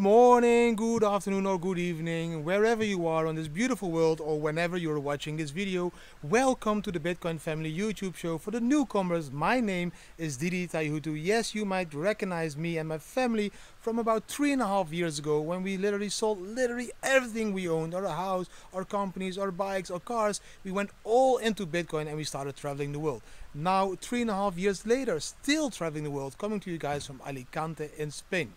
morning, good afternoon, or good evening, wherever you are on this beautiful world, or whenever you're watching this video. Welcome to the Bitcoin Family YouTube show for the newcomers. My name is Didi Taihuttu. Yes, you might recognize me and my family from about three and a half years ago when we literally sold literally everything we owned our house, our companies, our bikes, our cars. We went all into Bitcoin and we started traveling the world. Now, three and a half years later, still traveling the world, coming to you guys from Alicante in Spain.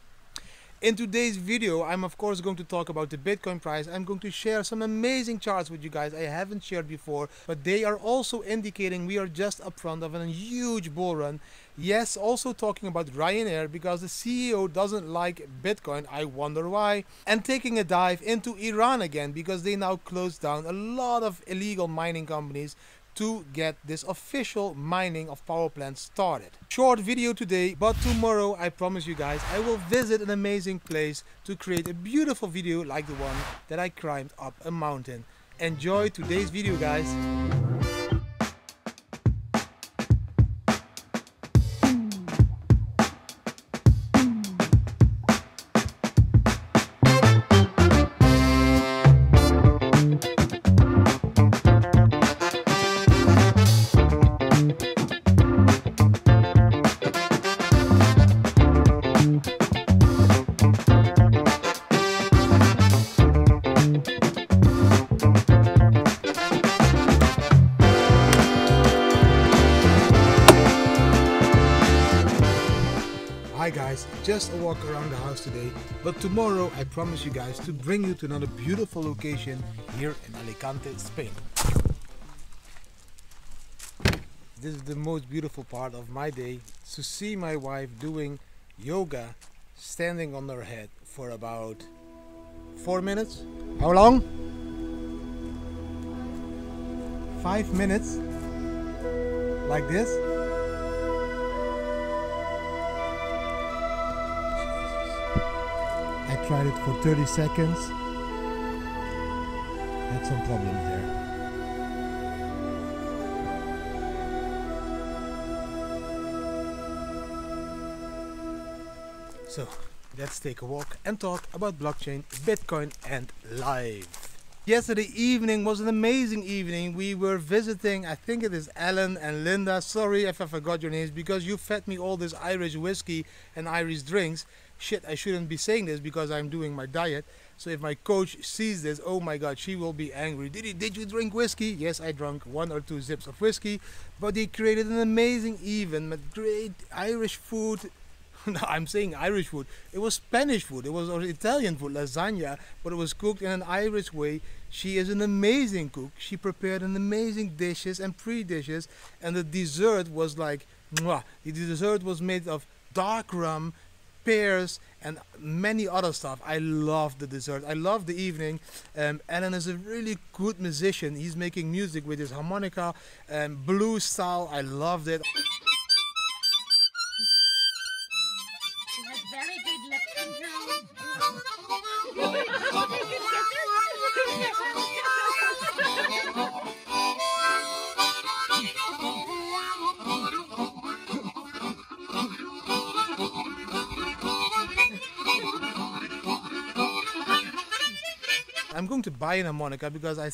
In today's video, I'm of course going to talk about the Bitcoin price. I'm going to share some amazing charts with you guys I haven't shared before, but they are also indicating we are just up front of a huge bull run. Yes, also talking about Ryanair because the CEO doesn't like Bitcoin. I wonder why. And taking a dive into Iran again because they now closed down a lot of illegal mining companies to get this official mining of power plants started. Short video today, but tomorrow I promise you guys I will visit an amazing place to create a beautiful video like the one that I climbed up a mountain. Enjoy today's video guys. Hi guys, just a walk around the house today, but tomorrow I promise you guys to bring you to another beautiful location here in Alicante, Spain. This is the most beautiful part of my day, to see my wife doing yoga, standing on her head for about four minutes. How long? Five minutes? Like this? Tried it for 30 seconds. Had some problems there. So let's take a walk and talk about blockchain, Bitcoin, and life. Yesterday evening was an amazing evening. We were visiting, I think it is Alan and Linda. Sorry if I forgot your names because you fed me all this Irish whiskey and Irish drinks. Shit, I shouldn't be saying this because I'm doing my diet. So if my coach sees this, oh my god, she will be angry. Did he, did you drink whiskey? Yes, I drank one or two zips of whiskey. But they created an amazing with great Irish food, no, I'm saying Irish food. It was Spanish food. It was Italian food, lasagna, but it was cooked in an Irish way. She is an amazing cook. She prepared an amazing dishes and pre-dishes, and the dessert was like, mwah. The dessert was made of dark rum, pears, and many other stuff. I love the dessert. I love the evening. Um, Alan is a really good musician. He's making music with his harmonica, um, blues style. I loved it. To buy an harmonica because I,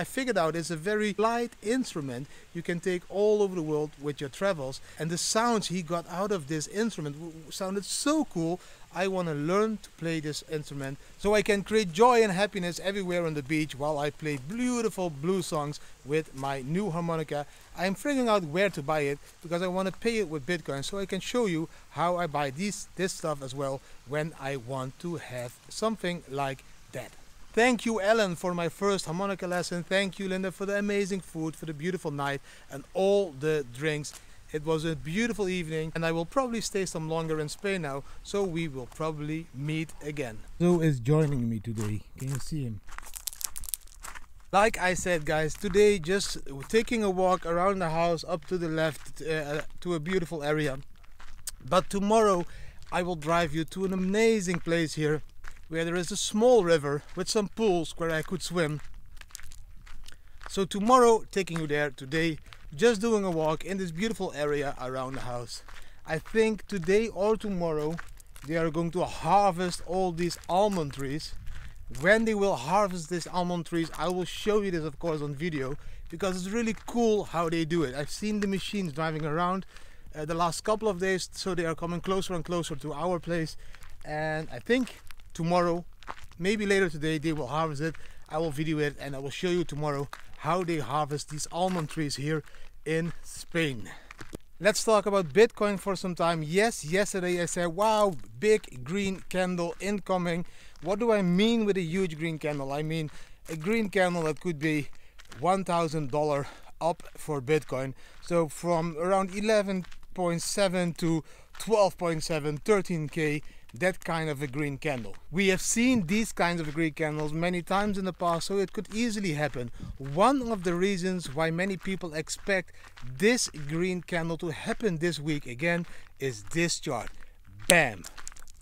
I figured out it's a very light instrument you can take all over the world with your travels. And the sounds he got out of this instrument sounded so cool. I want to learn to play this instrument so I can create joy and happiness everywhere on the beach while I play beautiful blues songs with my new harmonica. I'm figuring out where to buy it because I want to pay it with Bitcoin so I can show you how I buy these this stuff as well when I want to have something like that. Thank you, Alan, for my first harmonica lesson. Thank you, Linda, for the amazing food, for the beautiful night, and all the drinks. It was a beautiful evening, and I will probably stay some longer in Spain now, so we will probably meet again. Zo is joining me today. Can you see him? Like I said, guys, today just taking a walk around the house up to the left uh, to a beautiful area. But tomorrow I will drive you to an amazing place here where there is a small river with some pools where I could swim. So tomorrow taking you there, today just doing a walk in this beautiful area around the house. I think today or tomorrow they are going to harvest all these almond trees. When they will harvest these almond trees, I will show you this of course on video because it's really cool how they do it. I've seen the machines driving around uh, the last couple of days, so they are coming closer and closer to our place. And I think tomorrow, maybe later today, they will harvest it. I will video it and I will show you tomorrow how they harvest these almond trees here in Spain. Let's talk about Bitcoin for some time. Yes, yesterday I said, wow, big green candle incoming. What do I mean with a huge green candle? I mean a green candle that could be $1,000 up for Bitcoin. So from around 11.7 to 12.7, 13K that kind of a green candle. We have seen these kinds of green candles many times in the past, so it could easily happen. One of the reasons why many people expect this green candle to happen this week again is this chart. Bam!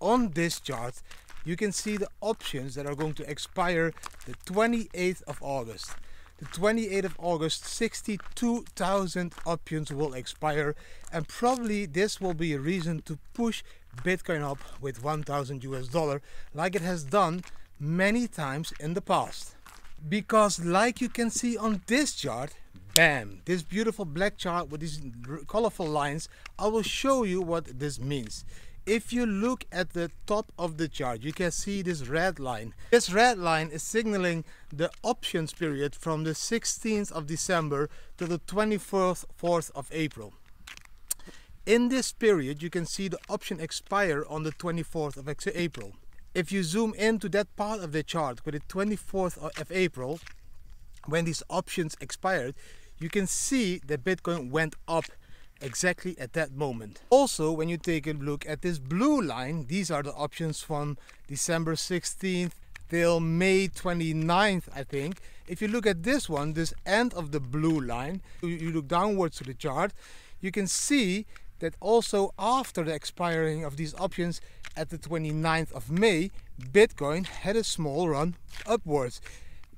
On this chart, you can see the options that are going to expire the 28th of August. The 28th of August, 62,000 options will expire, and probably this will be a reason to push Bitcoin up with 1000 US dollar like it has done many times in the past. Because like you can see on this chart, bam, this beautiful black chart with these colorful lines, I will show you what this means. If you look at the top of the chart, you can see this red line. This red line is signaling the options period from the 16th of December to the 24th 4th of April. In this period, you can see the option expire on the 24th of April. If you zoom into that part of the chart with the 24th of April, when these options expired, you can see that Bitcoin went up exactly at that moment. Also, when you take a look at this blue line, these are the options from December 16th till May 29th, I think. If you look at this one, this end of the blue line, you look downwards to the chart, you can see that also after the expiring of these options at the 29th of May, Bitcoin had a small run upwards.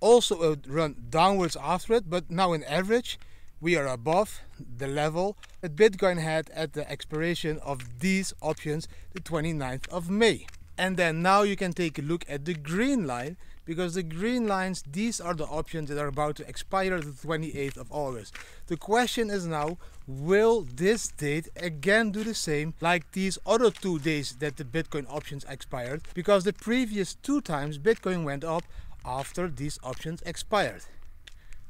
Also a run downwards after it, but now in average, we are above the level that Bitcoin had at the expiration of these options the 29th of May. And then now you can take a look at the green line because the green lines, these are the options that are about to expire the 28th of August. The question is now, will this date again do the same like these other two days that the Bitcoin options expired? Because the previous two times Bitcoin went up after these options expired.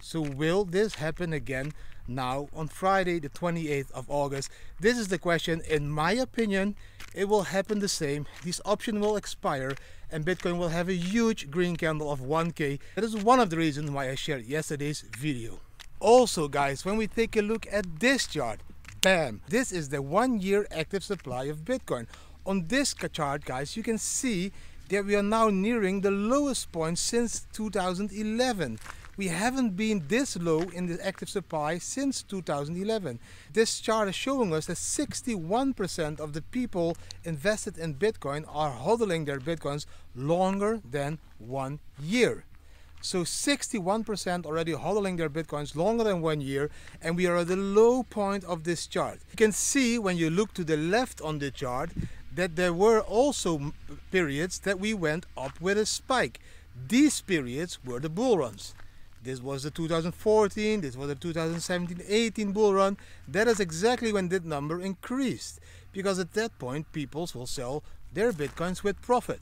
So will this happen again now on Friday the 28th of August? This is the question. In my opinion, it will happen the same. This option will expire and Bitcoin will have a huge green candle of 1k. That is one of the reasons why I shared yesterday's video. Also guys, when we take a look at this chart, bam, this is the one year active supply of Bitcoin. On this chart guys, you can see that we are now nearing the lowest point since 2011 we haven't been this low in the active supply since 2011. This chart is showing us that 61% of the people invested in Bitcoin are hodling their Bitcoins longer than one year. So 61% already hodling their Bitcoins longer than one year and we are at the low point of this chart. You can see when you look to the left on the chart that there were also periods that we went up with a spike. These periods were the bull runs. This was the 2014, this was the 2017-18 bull run. That is exactly when that number increased. Because at that point, people will sell their bitcoins with profit.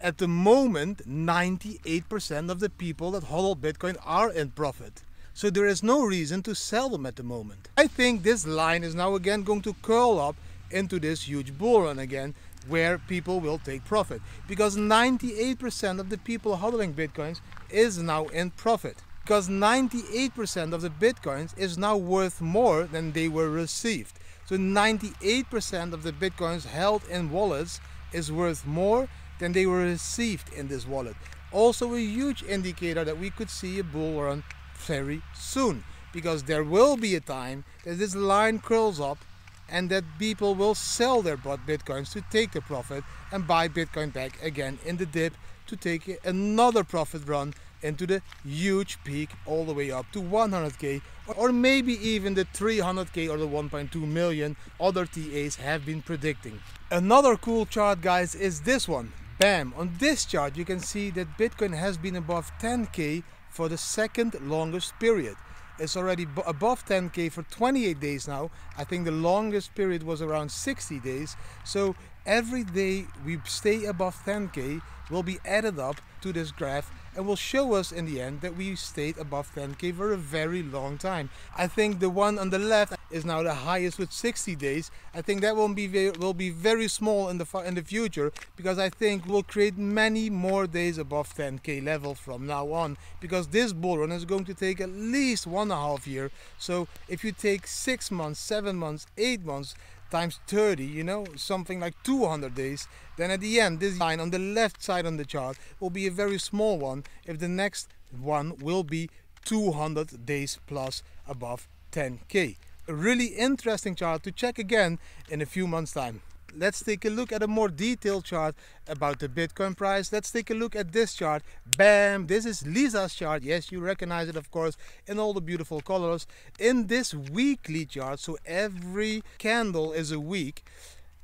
At the moment, 98% of the people that hodl Bitcoin are in profit. So there is no reason to sell them at the moment. I think this line is now again going to curl up into this huge bull run again where people will take profit because 98% of the people hodling bitcoins is now in profit because 98% of the bitcoins is now worth more than they were received. So 98% of the bitcoins held in wallets is worth more than they were received in this wallet. Also a huge indicator that we could see a bull run very soon because there will be a time that this line curls up and that people will sell their bought bitcoins to take the profit and buy bitcoin back again in the dip to take another profit run into the huge peak all the way up to 100k or maybe even the 300k or the 1.2 million other TAs have been predicting. Another cool chart guys is this one. Bam! On this chart you can see that Bitcoin has been above 10k for the second longest period. It's already above 10k for 28 days now. I think the longest period was around 60 days. So every day we stay above 10k will be added up to this graph and will show us in the end that we stayed above 10k for a very long time. I think the one on the left is now the highest with 60 days. I think that will be very, will be very small in the in the future because I think we'll create many more days above 10k level from now on because this bull run is going to take at least one and a half year. So if you take six months, seven months, eight months, times 30 you know something like 200 days then at the end this line on the left side on the chart will be a very small one if the next one will be 200 days plus above 10k a really interesting chart to check again in a few months time let's take a look at a more detailed chart about the Bitcoin price. Let's take a look at this chart. Bam! This is Lisa's chart. Yes, you recognize it, of course, in all the beautiful colors. In this weekly chart, so every candle is a week,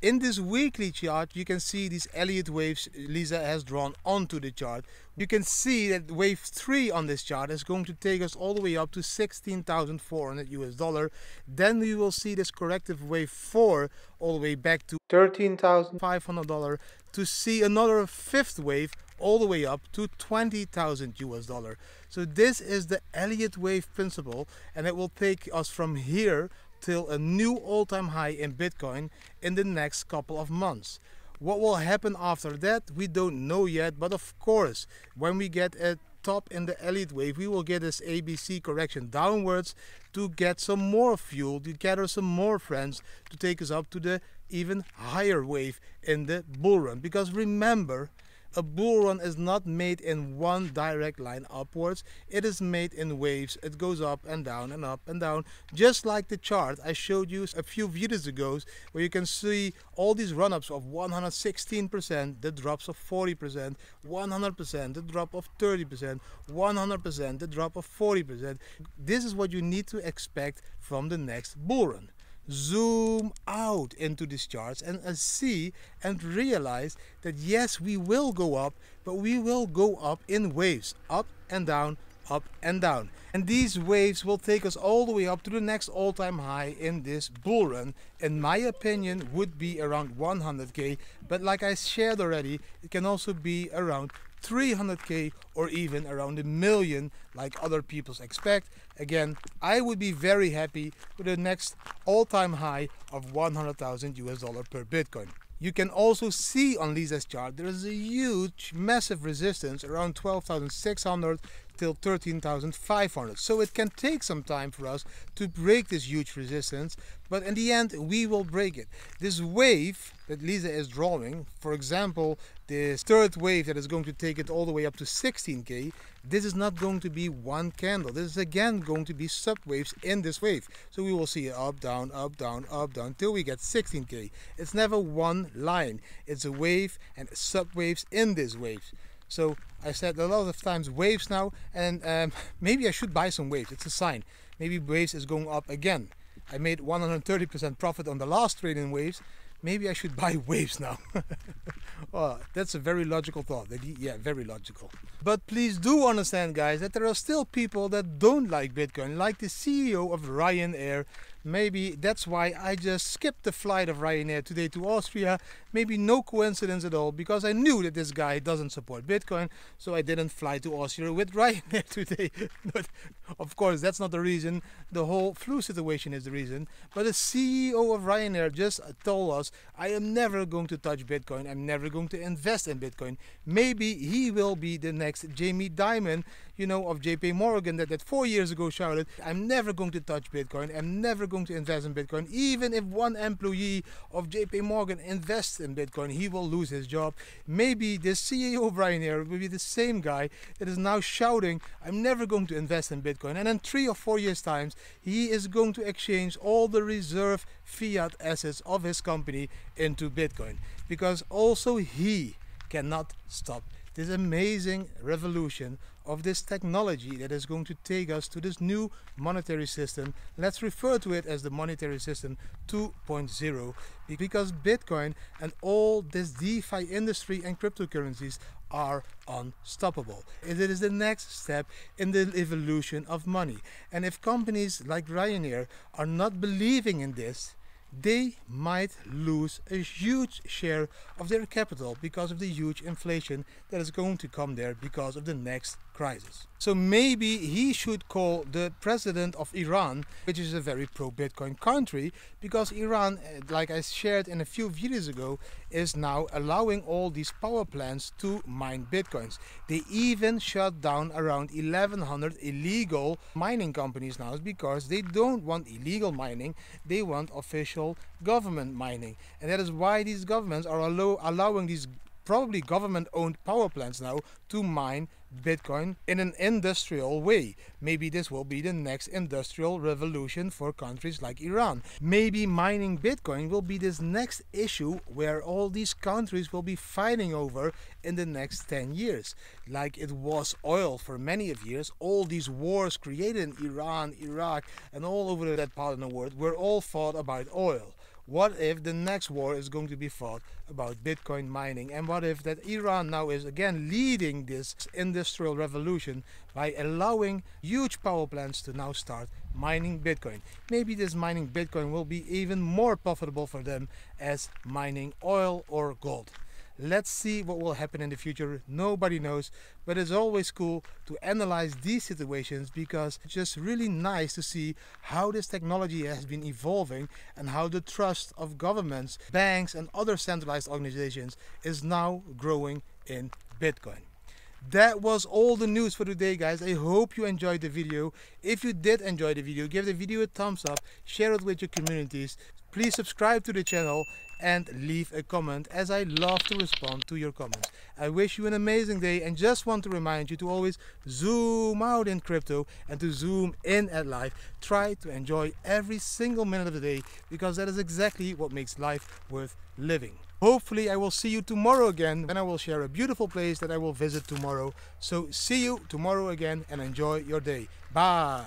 in this weekly chart, you can see these Elliott waves Lisa has drawn onto the chart. You can see that wave 3 on this chart is going to take us all the way up to 16,400 US dollar. Then we will see this corrective wave 4 all the way back to 13,500 dollar to see another fifth wave all the way up to 20,000 US dollar. So this is the Elliott wave principle and it will take us from here till a new all-time high in Bitcoin in the next couple of months. What will happen after that, we don't know yet, but of course, when we get a top in the Elliott wave, we will get this ABC correction downwards to get some more fuel, to gather some more friends, to take us up to the even higher wave in the bull run. Because remember, a bull run is not made in one direct line upwards, it is made in waves. It goes up and down and up and down, just like the chart I showed you a few videos ago, where you can see all these run ups of 116%, the drops of 40%, 100%, the drop of 30%, 100%, the drop of 40%. This is what you need to expect from the next bull run zoom out into these charts and, and see and realize that yes, we will go up, but we will go up in waves, up and down, up and down. And these waves will take us all the way up to the next all-time high in this bull run. In my opinion, would be around 100k. But like I shared already, it can also be around 300k or even around a million like other people expect. Again, I would be very happy with the next all-time high of 100,000 US dollar per Bitcoin. You can also see on Lisa's chart there is a huge massive resistance around 12,600 till 13,500 so it can take some time for us to break this huge resistance but in the end we will break it. This wave that Lisa is drawing, for example this third wave that is going to take it all the way up to 16k, this is not going to be one candle. This is again going to be subwaves in this wave. So we will see up, down, up, down, up, down till we get 16k. It's never one line. It's a wave and subwaves in this wave. So I said a lot of times waves now and um, maybe I should buy some waves. It's a sign. Maybe waves is going up again. I made 130% profit on the last trade in waves maybe I should buy waves now. oh, that's a very logical thought. Yeah, very logical. But please do understand, guys, that there are still people that don't like Bitcoin, like the CEO of Ryanair Maybe that's why I just skipped the flight of Ryanair today to Austria. Maybe no coincidence at all because I knew that this guy doesn't support Bitcoin, so I didn't fly to Austria with Ryanair today. but of course, that's not the reason. The whole flu situation is the reason. But the CEO of Ryanair just told us, I am never going to touch Bitcoin. I'm never going to invest in Bitcoin. Maybe he will be the next Jamie Dimon, you know, of JP Morgan that, that four years ago shouted, I'm never going to touch Bitcoin. I'm never going to invest in Bitcoin. Even if one employee of JP Morgan invests in Bitcoin, he will lose his job. Maybe the CEO of Ryanair will be the same guy that is now shouting, I'm never going to invest in Bitcoin. And in three or four years' times, he is going to exchange all the reserve fiat assets of his company into Bitcoin. Because also he cannot stop this amazing revolution of this technology that is going to take us to this new monetary system. Let's refer to it as the monetary system 2.0 because Bitcoin and all this DeFi industry and cryptocurrencies are unstoppable. It is the next step in the evolution of money. And if companies like Ryanair are not believing in this, they might lose a huge share of their capital because of the huge inflation that is going to come there because of the next crisis. So maybe he should call the president of Iran, which is a very pro Bitcoin country, because Iran, eh, like I shared in a few videos ago, is now allowing all these power plants to mine Bitcoins. They even shut down around 1100 illegal mining companies now because they don't want illegal mining, they want official government mining. And that is why these governments are allow allowing these probably government owned power plants now to mine Bitcoin in an industrial way. Maybe this will be the next industrial revolution for countries like Iran. Maybe mining Bitcoin will be this next issue where all these countries will be fighting over in the next 10 years. Like it was oil for many of years. All these wars created in Iran, Iraq, and all over that part of the world were all fought about oil. What if the next war is going to be fought about Bitcoin mining? And what if that Iran now is again leading this industrial revolution by allowing huge power plants to now start mining Bitcoin? Maybe this mining Bitcoin will be even more profitable for them as mining oil or gold. Let's see what will happen in the future. Nobody knows, but it's always cool to analyze these situations because it's just really nice to see how this technology has been evolving and how the trust of governments, banks, and other centralized organizations is now growing in Bitcoin. That was all the news for today guys. I hope you enjoyed the video. If you did enjoy the video, give the video a thumbs up, share it with your communities. Please subscribe to the channel and leave a comment as I love to respond to your comments. I wish you an amazing day and just want to remind you to always zoom out in crypto and to zoom in at life. Try to enjoy every single minute of the day because that is exactly what makes life worth living. Hopefully I will see you tomorrow again and I will share a beautiful place that I will visit tomorrow. So see you tomorrow again and enjoy your day. Bye.